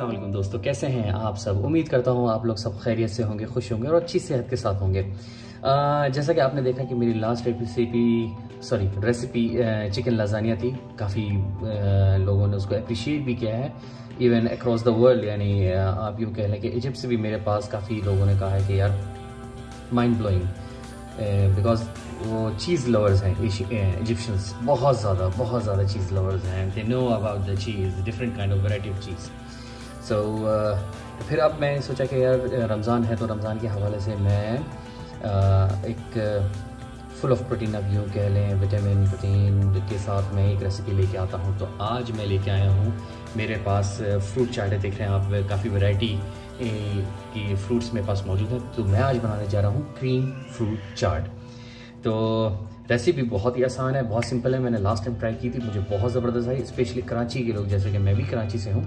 असलम दोस्तों, कैसे हैं आप सब? उम्मीद करता हूँ आप लोग सब खैरियत से होंगे, खुश होंगे और अच्छी सेहत के साथ होंगे। जैसा कि आपने देखा कि मेरी last recipe sorry recipe chicken lasagna थी। काफ़ी लोगों ने उसको अप्रिशिएट भी किया है। इवन अक्रॉस द वर्ल्ड यानी आप यूँ कह लें कि इजिप्ट से भी मेरे पास काफ़ी लोगों ने कहा है कि यार माइंड ब्लोइंग बिकॉज़ वो चीज़ लवर्स हैं इजिप्शियंस बहुत ज़्यादा बहुत ज़्यादा चीज़ लवर्स हैं they know about the cheese different kind of variety of cheese so so, फिर अब मैं सोचा कि यार रमज़ान है तो रमज़ान के हवाले से मैं uh, एक फुल ऑफ़ प्रोटीन अब यूँ कह लें विटामिन प्रोटीन के साथ मैं एक रेसिपी लेके आता हूँ। तो आज मैं लेके आया हूँ मेरे पास फ्रूट uh, चाटे देख रहे हैं आप काफ़ी वैरायटी की फ्रूट्स मेरे पास मौजूद हैं। तो मैं आज बनाने जा रहा हूँ क्रीम फ्रूट चाट तो रेसिपी बहुत ही आसान है बहुत सिंपल है मैंने लास्ट टाइम ट्राई की थी मुझे बहुत ज़बरदस्त आई स्पेशली कराची के लोग जैसे कि मैं भी कराची से हूँ।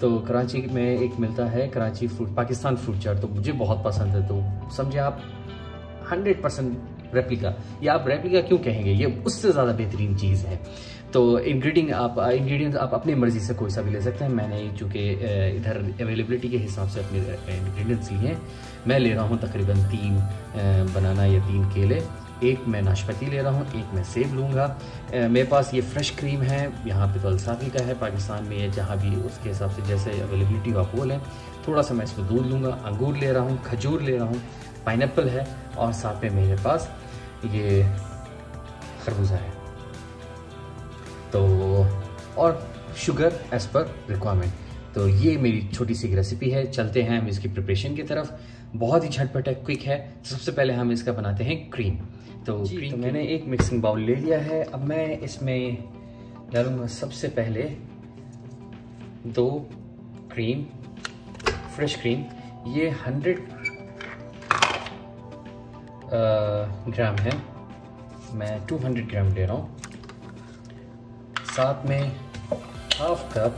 तो कराची में एक मिलता है, कराची फ्रूट पाकिस्तान फ्रूट चाट तो मुझे बहुत पसंद है तो समझे आप? हंड्रेड परसेंट रेप्लिका या आप रेप्लिका क्यों कहेंगे? ये उससे ज़्यादा बेहतरीन चीज़ है। तो इंग्रेडिएंट आप इंग्रेडिएंट्स आप अपनी मर्ज़ी से कोई सा भी ले सकते हैं। मैंने चूँकि इधर अवेलेबिलिटी के हिसाब से अपने इंग्रेडिएंट्स लिए हैं। मैं ले रहा हूँ तकरीबन तीन बनाना या तीन केले। एक मैं नाशपति ले रहा हूँ, एक मैं सेब लूँगा। मेरे पास ये फ्रेश क्रीम है, यहाँ पे अलसाफी का है, पाकिस्तान में ये जहाँ भी उसके हिसाब से जैसे अवेलेबिलिटी का वो है। थोड़ा सा मैं इसमें दूध लूँगा, अंगूर ले रहा हूँ, खजूर ले रहा हूँ पाइन है और साथ में मेरे पास ये खरबूजा है। तो और शुगर एज पर रिक्वायरमेंट तो ये मेरी छोटी सी रेसिपी है, चलते हैं हम इसकी प्रिपरेशन की तरफ़। बहुत ही झटपट है क्विक है। सबसे पहले हम इसका बनाते हैं क्रीम तो तो मैंने एक मिक्सिंग बाउल ले लिया है। अब मैं इसमें डालूँगा सबसे पहले दो क्रीम फ्रेश क्रीम ये हंड्रेड ग्राम है। मैं 200 ग्राम ले रहा हूँ। साथ में हाफ़ कप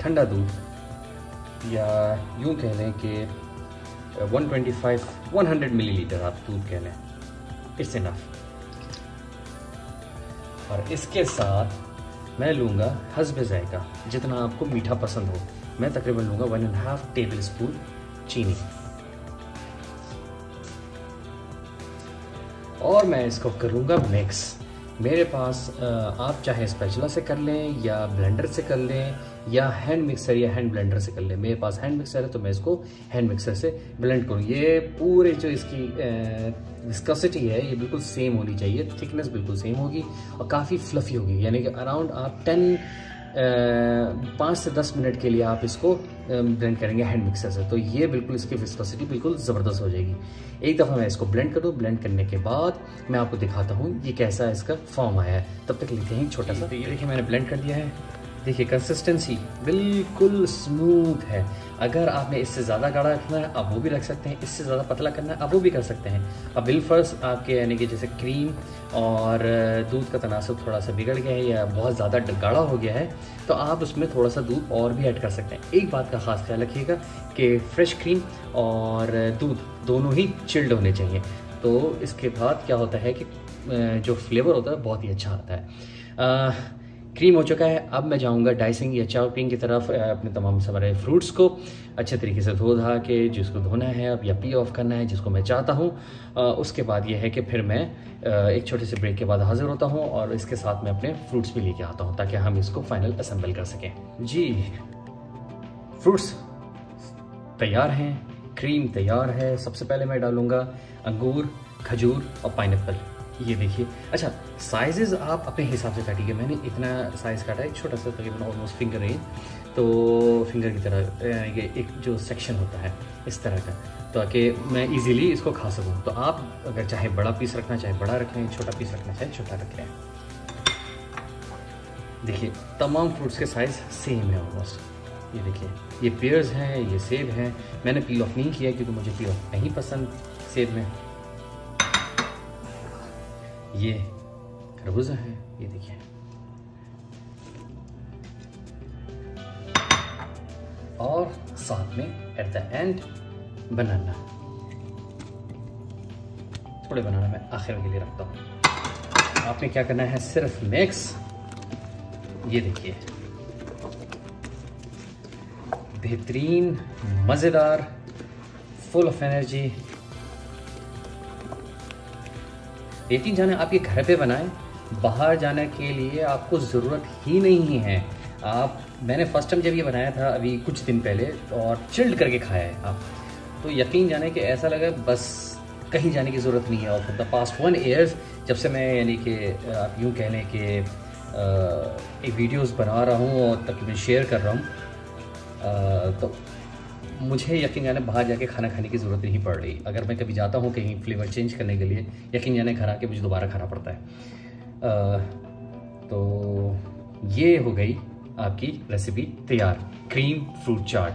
ठंडा दूध या यूँ कह लें कि 125 100 मिलीलीटर आप दूध कह लें इट्स इनफ और इसके साथ मैं लूँगा हसब जायका, जितना आपको मीठा पसंद हो। मैं तकरीबन लूँगा one and half tablespoon चीनी। और मैं इसको करूँगा मिक्स मेरे पास आप चाहे स्पेचुला से कर लें या ब्लेंडर से कर लें या हैंड मिक्सर या हैंड ब्लेंडर से कर लें। मेरे पास हैंड मिक्सर है तो मैं इसको हैंड मिक्सर से ब्लेंड करूँ। ये पूरे जो इसकी विस्कोसिटी है, ये बिल्कुल सेम होनी चाहिए। थिकनेस बिल्कुल सेम होगी और काफ़ी फ्लफ़ी होगी। यानी कि अराउंड आप टेन पाँच से दस मिनट के लिए आप इसको ब्लेंड करेंगे हैंड मिक्सर से। तो ये बिल्कुल इसकी विस्कोसिटी बिल्कुल ज़बरदस्त हो जाएगी। एक दफ़ा मैं इसको ब्लेंड करूँ ब्लेंड करने के बाद मैं आपको दिखाता हूँ ये कैसा इसका फॉर्म आया है। तब तक लेते हैं छोटा सा। ये देखिए मैंने ब्लेंड कर दिया है। देखिए कंसिस्टेंसी बिल्कुल स्मूथ है। अगर आपने इससे ज़्यादा गाढ़ा रखना है, आप वो भी रख सकते हैं। इससे ज़्यादा पतला करना है, आप वो भी कर सकते हैं। अब बिल फ़र्स्ट आपके, यानी कि जैसे क्रीम और दूध का तनासब थोड़ा सा बिगड़ गया है या बहुत ज़्यादा गाढ़ा हो गया है तो आप उसमें थोड़ा सा दूध और भी ऐड कर सकते हैं। एक बात का खास ख्याल रखिएगा कि फ्रेश क्रीम और दूध दोनों ही चिल्ड होने चाहिए। तो इसके बाद क्या होता है कि जो फ्लेवर होता है, बहुत ही अच्छा आता है। क्रीम हो चुका है। अब मैं जाऊँगा डाइसिंग या चॉपिंग की तरफ़ अपने तमाम सारे फ्रूट्स को अच्छे तरीके से धो धा के, जिसको धोना है अब या पी ऑफ़ करना है, जिसको मैं चाहता हूँ। उसके बाद यह है कि फिर मैं एक छोटे से ब्रेक के बाद हाजिर होता हूँ और इसके साथ मैं अपने फ्रूट्स भी लेके आता हूँ, ताकि हम इसको फाइनल असम्बल कर सकें। जी। फ्रूट्स तैयार हैं, क्रीम तैयार है। सबसे पहले मैं डालूँगा अंगूर, खजूर और पाइन ये देखिए। अच्छा साइजेस आप अपने हिसाब से काटिए। मैंने इतना साइज़ काटा है, छोटा सा तकरीबन ऑलमोस्ट फिंगर रेंज तो फिंगर की तरह ये एक जो सेक्शन होता है, इस तरह का, ताकि मैं इजीली इसको खा सकूँ। तो आप अगर चाहे बड़ा पीस रखना, चाहे बड़ा रख, छोटा पीस रखना, चाहे छोटा रख। लें देखिए, तमाम फ्रूट्स के साइज़ सेम है ऑलमोस्ट ये देखिए, ये पेयर्स हैं, ये सेब हैं। मैंने पील ऑफ़ नहीं किया, क्योंकि मुझे पील ऑफ़ नहीं पसंद सेब में। ये खरबूजा है, ये देखिए। और साथ में एट द एंड बनाना थोड़े बनाना मैं आखिर के लिए रखता हूँ। आपने क्या करना है? सिर्फ़ मिक्स ये देखिए। बेहतरीन, मज़ेदार फुल ऑफ़ एनर्जी यकीन जाना आप ये घर पे बनाएँ, बाहर जाने के लिए आपको ज़रूरत ही नहीं है। आप, मैंने फ़र्स्ट टाइम जब ये बनाया था, अभी कुछ दिन पहले, और चिल्ड करके खाया है आप। तो यकीन जाने कि ऐसा लगा बस कहीं जाने की ज़रूरत नहीं है। और द पास्ट वन ईयर्स जब से मैं यानी कि आप यूँ कह लें कि एक वीडियोस बना रहा हूँ और तकरीबन शेयर कर रहा हूँ तो मुझे यकीन जाने बाहर जाके खाना खाने की ज़रूरत नहीं पड़ रही। अगर मैं कभी जाता हूँ कहीं फ्लेवर चेंज करने के लिए यकीन जाने घर आके मुझे दोबारा खाना पड़ता है। आ, तो ये हो गई आपकी रेसिपी तैयार क्रीम फ्रूट चाट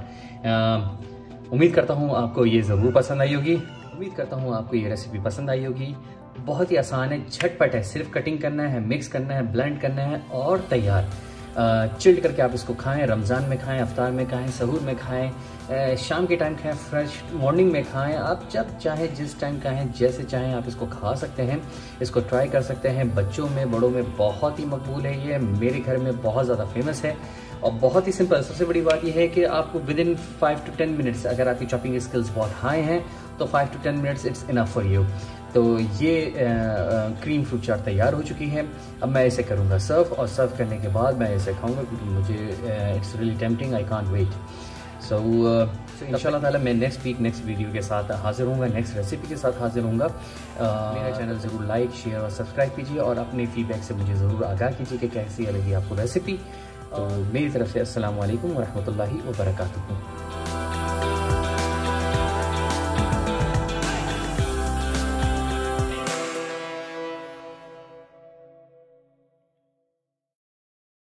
उम्मीद करता हूँ आपको ये ज़रूर पसंद आई होगी। उम्मीद करता हूँ आपको ये रेसिपी पसंद आई होगी। बहुत ही आसान है झटपट है सिर्फ़ कटिंग करना है मिक्स करना है ब्लेंड करना है और तैयार। चिल्ड करके आप इसको खाएँ, रमज़ान में खाएँ, अफ्तार में खाएँ, सहूर में खाएँ शाम के टाइम खाएँ फ्रेश मॉर्निंग में खाएँ, आप जब चाहें, जिस टाइम खाएँ जैसे चाहें आप इसको खा सकते हैं, इसको ट्राई कर सकते हैं। बच्चों में, बड़ों में बहुत ही मकबूल है ये, मेरे घर में बहुत ज़्यादा फ़ेमस है। और बहुत ही सिंपल सबसे बड़ी बात यह है कि आपको within five to ten minutes अगर आपकी चॉपिंग स्किल्स बहुत हाई हैं तो five to ten minutes it's enough for you तो ये क्रीम फ्रूट चाट तैयार हो चुकी है। अब मैं इसे करूँगा सर्व और सर्व करने के बाद मैं इसे खाऊँगा क्योंकि मुझे it's really tempting I can't wait so in ताला मैं नेक्स्ट वीक नेक्स्ट वीडियो के साथ हाजिर हूँ नेक्स्ट रेसिपी के साथ हाजिर हूँ मेरा चैनल ज़रूर लाइक शेयर और सब्सक्राइब कीजिए और अपने फीडबैक से मुझे ज़रूर आगाह कीजिए कि कैसी लगी आपको रेसिपी तो मेरी तरफ़ से असल वरहमल वर्का